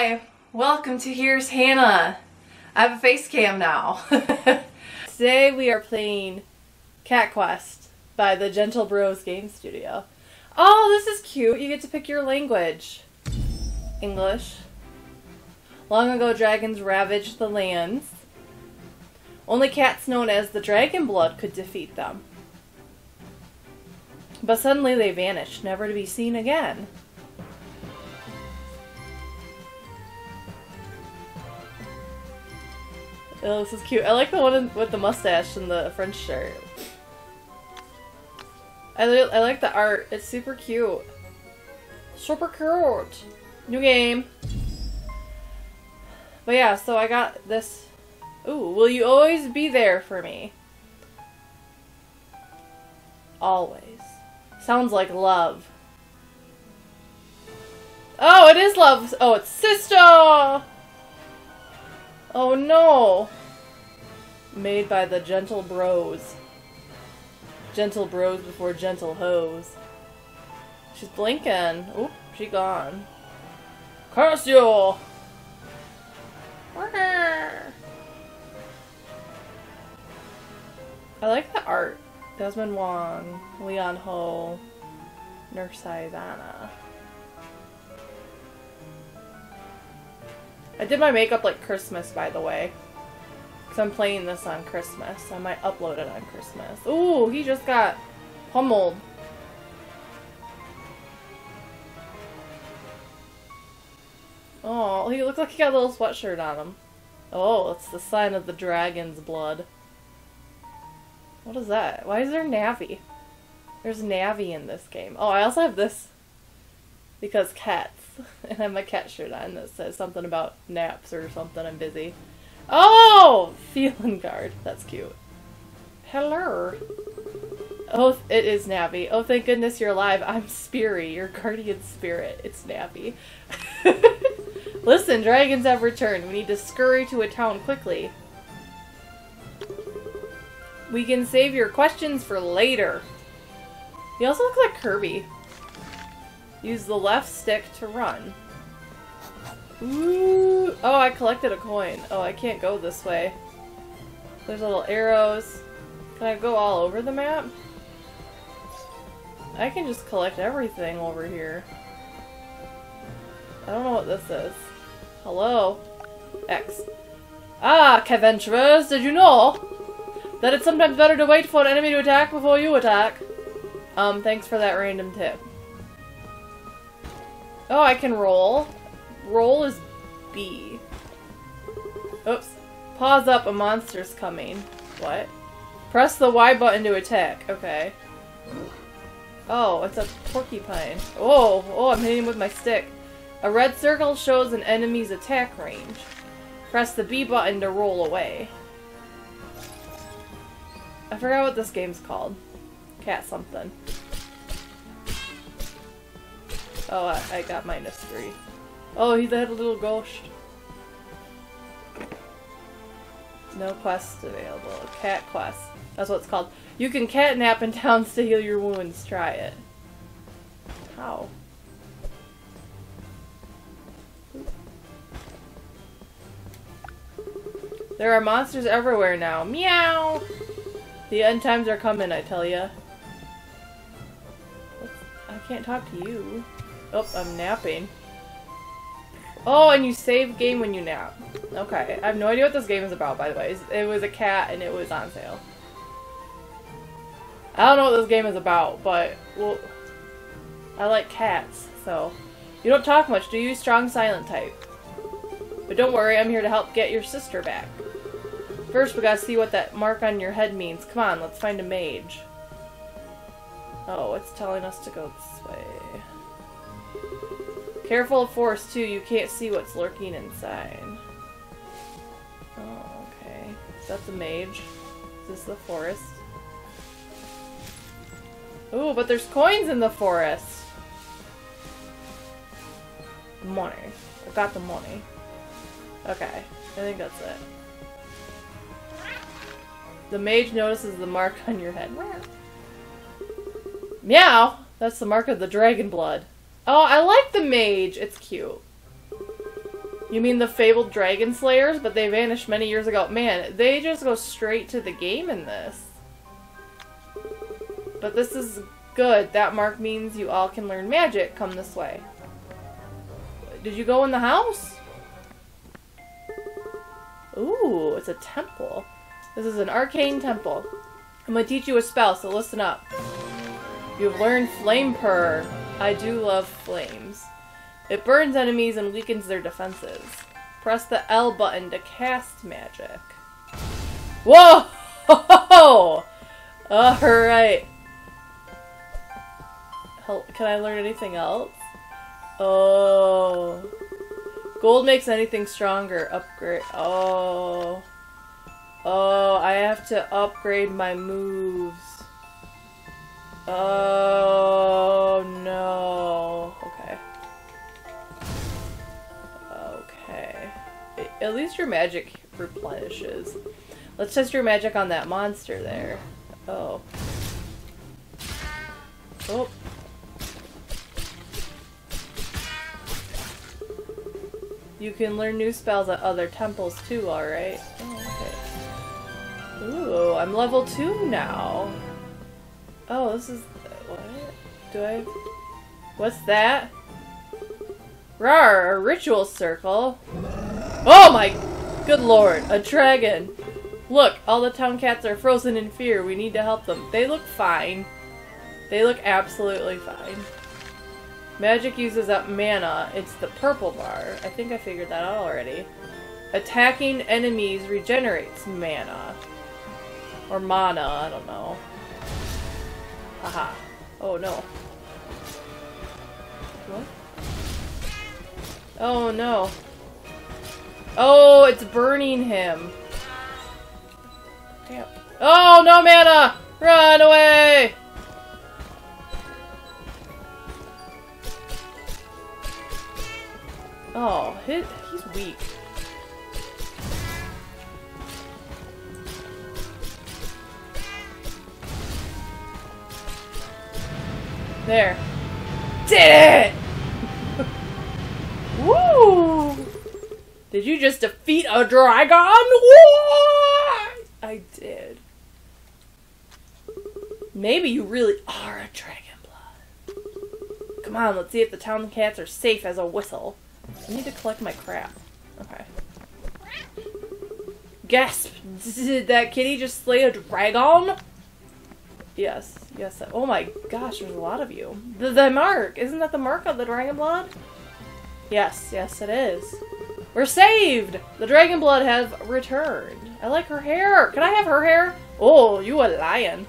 Hi, welcome to Here's Hannah. I have a face cam now. Today we are playing Cat Quest by the Gentlebros Game Studio. Oh, this is cute. You get to pick your language. English. Long ago, dragons ravaged the lands. Only cats known as the Dragon Blood could defeat them. But suddenly they vanished, never to be seen again. Oh, this is cute. I like the one in, with the mustache and the French shirt. I, li I like the art. It's super cute. Super cute. New game. But yeah, so I got this. Ooh, will you always be there for me? Always. Sounds like love. Oh, it is love. Oh, it's sister. Oh no! Made by the Gentlebros. Gentle Bros before Gentle Hoes. She's blinking. Oop, she gone. Curse you! I like the art. Desmond Wong, Leon Ho, Nurse Ivana. I did my makeup like Christmas, by the way. Because I'm playing this on Christmas. I might upload it on Christmas. Ooh, he just got pummeled. Oh, he looks like he got a little sweatshirt on him. Oh, it's the sign of the dragon's blood. What is that? Why is there Navi? There's Navi in this game. Oh, I also have this because cats. And I have my cat shirt on that says something about naps or something. I'm busy. Oh! Feeling guard. That's cute. Hello. Oh, it is Navi. Oh, thank goodness you're alive. I'm Spirry, your guardian spirit. It's Navi. Listen, dragons have returned. We need to scurry to a town quickly. We can save your questions for later. You also look like Kirby. Use the left stick to run. Ooh. Oh, I collected a coin. Oh, I can't go this way. There's little arrows. Can I go all over the map? I can just collect everything over here. I don't know what this is. Hello? X. Ah, Catventurers, did you know that it's sometimes better to wait for an enemy to attack before you attack? Um, thanks for that random tip. Oh, I can roll. Roll is B. Oops. Pause up, a monster's coming. What? Press the Y button to attack. Okay. Oh, it's a porcupine. Oh, oh, I'm hitting with my stick. A red circle shows an enemy's attack range. Press the B button to roll away. I forgot what this game's called. Cat something. Oh, I, I got minus three. Oh, he had a little ghost. No quests available. Cat quest. That's what it's called. You can catnap in towns to heal your wounds. Try it. How? There are monsters everywhere now. Meow! The end times are coming, I tell ya. I can't talk to you. Oh, I'm napping. Oh, and you save game when you nap. Okay, I have no idea what this game is about, by the way. It was a cat and it was on sale. I don't know what this game is about, but, well, I like cats, so. You don't talk much, do you? Strong silent type. But don't worry, I'm here to help get your sister back. First, we gotta see what that mark on your head means. Come on, let's find a mage. Oh, it's telling us to go this way. Careful of forest too, you can't see what's lurking inside. Oh, okay. Is that the mage? Is this the forest? Ooh, but there's coins in the forest! Money. I got the money. Okay, I think that's it. The mage notices the mark on your head. Meow! That's the mark of the dragon blood. Oh, I like the mage. It's cute. You mean the fabled dragon slayers, but they vanished many years ago. Man, they just go straight to the game in this. But this is good. That mark means you all can learn magic. Come this way. Did you go in the house? Ooh, it's a temple. This is an arcane temple. I'm gonna teach you a spell, so listen up. You've learned Flamepurr. I do love flames. It burns enemies and weakens their defenses. Press the L button to cast magic. Whoa! Alright. Can I learn anything else? Oh. Gold makes anything stronger. Upgrade. Oh. Oh, I have to upgrade my moves. Oh, no. Okay. Okay. At least your magic replenishes. Let's test your magic on that monster there. Oh. Oh. You can learn new spells at other temples too, alright? Oh, okay. Ooh, I'm level 2 now. Oh, this is... What? Do I... What's that? Rar, a ritual circle. Oh my good lord, a dragon. Look, all the town cats are frozen in fear. We need to help them. They look fine. They look absolutely fine. Magic uses up mana. It's the purple bar. I think I figured that out already. Attacking enemies regenerates mana. Or mana, I don't know. Haha. Oh no. What? Oh no. Oh, it's burning him. Damn. Oh, no mana! Run away! Oh, he, he's weak. There. Did it! Woo! Did you just defeat a dragon? What? I did. Maybe you really are a dragon blood. Come on, let's see if the town cats are safe as a whistle. I need to collect my crap. Okay. Gasp! Did that kitty just slay a dragon? Yes, yes. Oh my gosh, there's a lot of you. The, the mark! Isn't that the mark of the dragon blood? Yes, yes it is. We're saved! The dragon blood have returned. I like her hair. Can I have her hair? Oh, you a lion.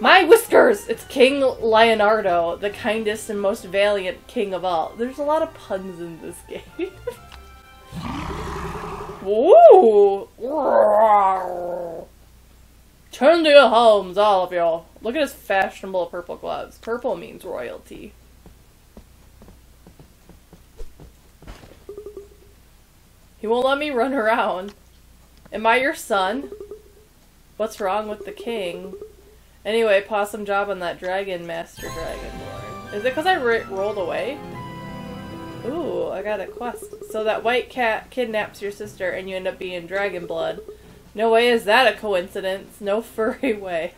My whiskers! It's King Leonardo, the kindest and most valiant king of all. There's a lot of puns in this game. Ooh! Turn to your homes, all of y'all. Look at his fashionable purple gloves. Purple means royalty. He won't let me run around. Am I your son? What's wrong with the king? Anyway, possum job on that dragon, Master Dragonborn. Is it because I rolled away? Ooh, I got a quest. So that white cat kidnaps your sister and you end up being dragon blood. No way is that a coincidence. No furry way.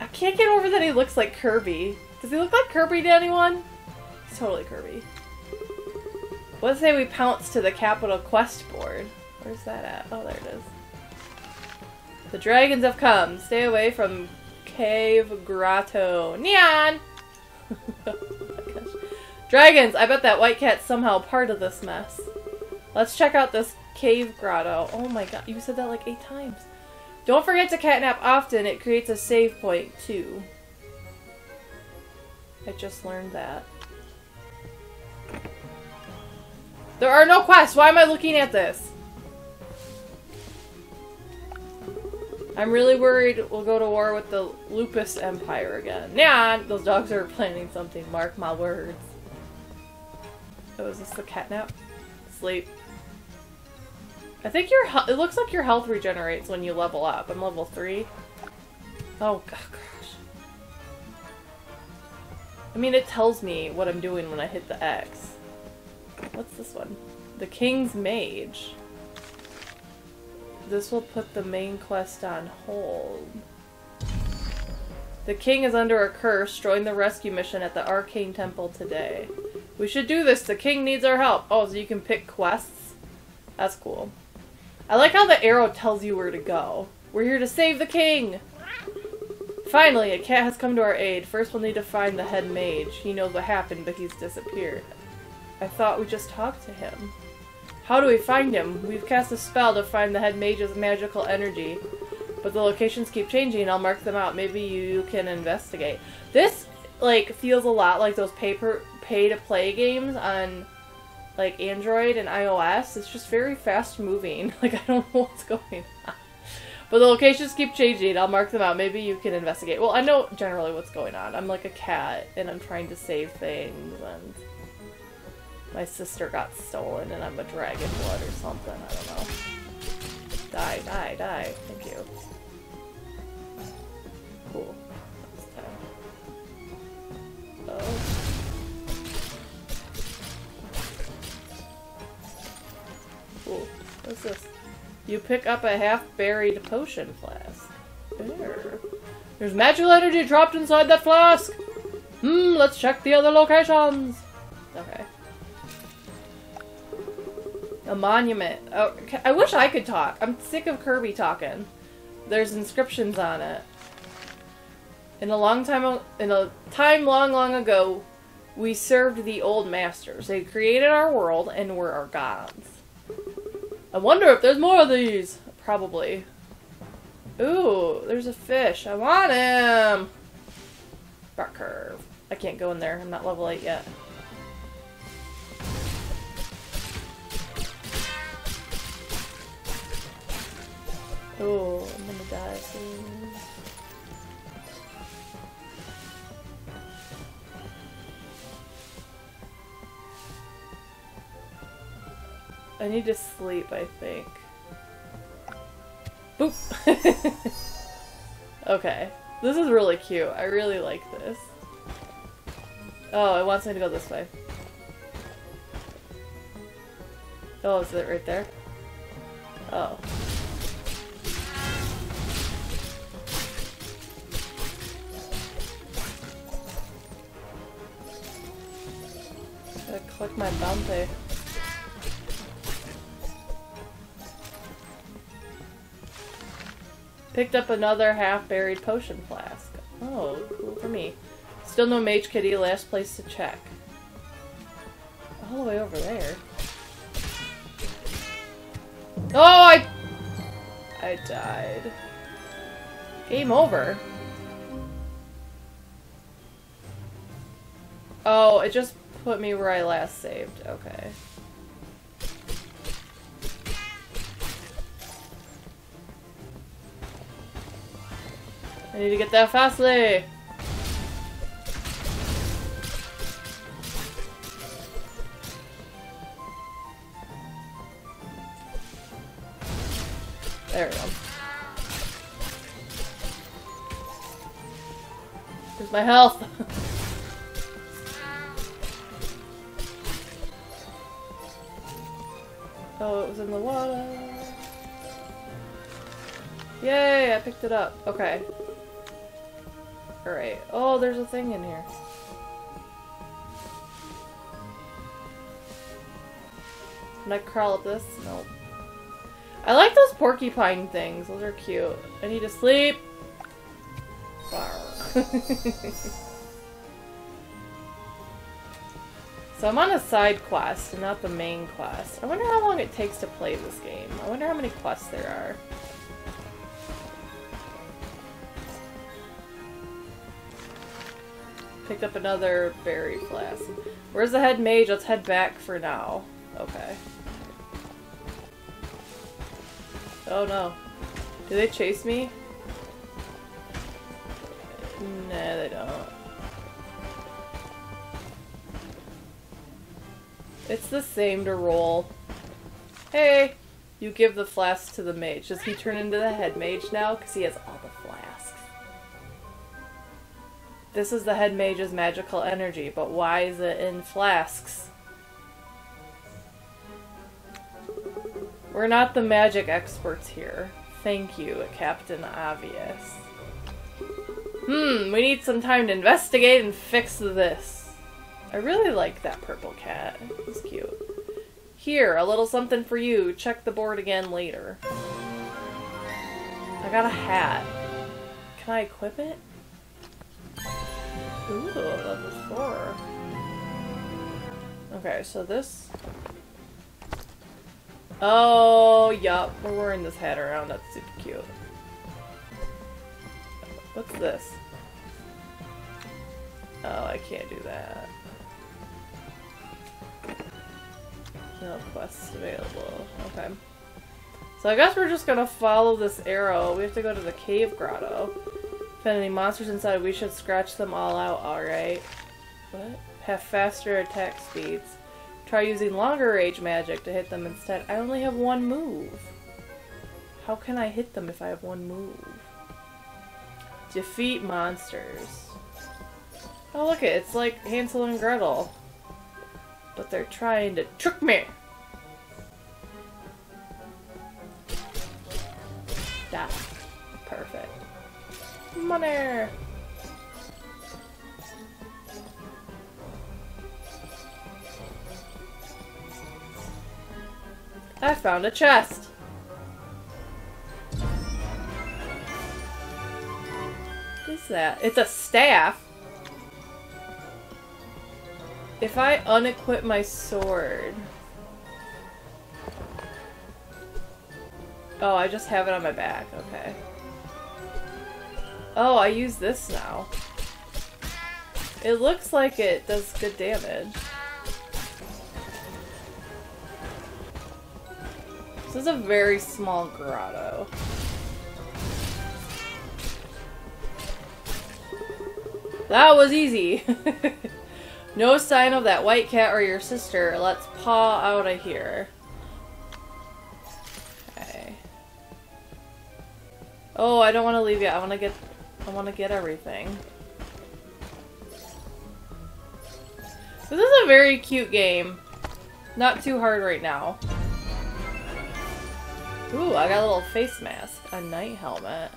I can't get over that he looks like Kirby. Does he look like Kirby to anyone? He's totally Kirby. Let's say we pounce to the capital quest board. Where's that at? Oh, there it is. The dragons have come. Stay away from Cave Grotto. Neon! oh Dragons! I bet that white cat's somehow part of this mess. Let's check out this cave grotto. Oh my god, you said that like eight times. Don't forget to catnap often. It creates a save point, too. I just learned that. There are no quests! Why am I looking at this? I'm really worried we'll go to war with the Lupus Empire again. Yeah, those dogs are planning something, mark my words. Oh, is this the catnap? Sleep. I think your it looks like your health regenerates when you level up. I'm level 3. Oh, gosh. I mean, it tells me what I'm doing when I hit the X. What's this one? The King's Mage. This will put the main quest on hold. The king is under a curse. Join the rescue mission at the Arcane Temple today. We should do this. The king needs our help. Oh, so you can pick quests? That's cool. I like how the arrow tells you where to go. We're here to save the king! Finally, a cat has come to our aid. First, we'll need to find the head mage. He knows what happened, but he's disappeared. I thought we just talked to him. How do we find him? We've cast a spell to find the head mage's magical energy. But the locations keep changing. I'll mark them out. Maybe you can investigate. This, like, feels a lot like those paper pay-to-play games on, like, Android and iOS. It's just very fast-moving. Like, I don't know what's going on. But the locations keep changing. I'll mark them out. Maybe you can investigate. Well, I know generally what's going on. I'm like a cat, and I'm trying to save things, and my sister got stolen, and I'm a dragon blood or something. I don't know. Die, die, die. Thank you. Cool. Oh. What's this? You pick up a half-buried potion flask. There. There's magical energy trapped inside that flask! Hmm, let's check the other locations! Okay. A monument. Oh, I wish I could talk. I'm sick of Kirby talking. There's inscriptions on it. In a long time, in a time long, long ago, we served the old masters. They created our world and were our gods. I wonder if there's more of these. Probably. Ooh, there's a fish. I want him! Bark curve. I can't go in there. I'm not level 8 yet. Oh, I'm gonna die soon. I need to sleep, I think. Boop! okay. This is really cute. I really like this. Oh, it wants me to go this way. Oh, is it right there? Oh. Click my bounty. Picked up another half-buried potion flask. Oh, cool for me. Still no Mage Kitty, last place to check. All the way over there. Oh, I... I died. Game over. Oh, it just put me where I last saved. Okay. I need to get there fastly! There we go. Here's my health! oh, it was in the water. Yay, I picked it up. Okay. Alright. Oh, there's a thing in here. Can I crawl up this? Nope. I like those porcupine things. Those are cute. I need to sleep. so I'm on a side quest and not the main quest. I wonder how long it takes to play this game. I wonder how many quests there are. Picked up another berry flask. Where's the head mage? Let's head back for now. Okay. Oh no. Do they chase me? Nah, they don't. It's the same to roll. Hey! You give the flask to the mage. Does he turn into the head mage now? Because he has This is the head mage's magical energy, but why is it in flasks? We're not the magic experts here. Thank you, Captain Obvious. Hmm, we need some time to investigate and fix this. I really like that purple cat. It's cute. Here, a little something for you. Check the board again later. I got a hat. Can I equip it? Ooh, level four. Okay, so this... Oh, yup. We're wearing this hat around. That's super cute. What's this? Oh, I can't do that. No quests available. Okay. So I guess we're just gonna follow this arrow. We have to go to the cave grotto. Find any monsters inside, we should scratch them all out, alright. What? Have faster attack speeds. Try using longer range magic to hit them instead. I only have one move. How can I hit them if I have one move? Defeat monsters. Oh look it, it's like Hansel and Gretel. But they're trying to trick me! Die. Perfect. Money! I found a chest! What is that? It's a staff! If I unequip my sword... Oh, I just have it on my back. Okay. Oh, I use this now. It looks like it does good damage. This is a very small grotto. That was easy! no sign of that white cat or your sister. Let's paw out of here. Okay. Oh, I don't want to leave yet. I want to get I want to get everything. This is a very cute game. Not too hard right now. Ooh, I got a little face mask. A night helmet.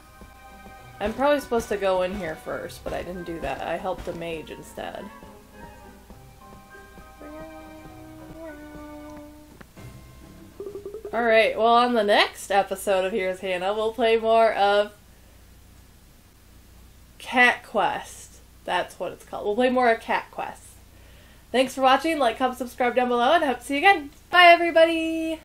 I'm probably supposed to go in here first, but I didn't do that. I helped a mage instead. Alright, well on the next episode of Here's Hannah, we'll play more of Cat Quest. That's what it's called. We'll play more of Cat Quest. Thanks for watching. Like, comment, subscribe down below, and I hope to see you again. Bye, everybody!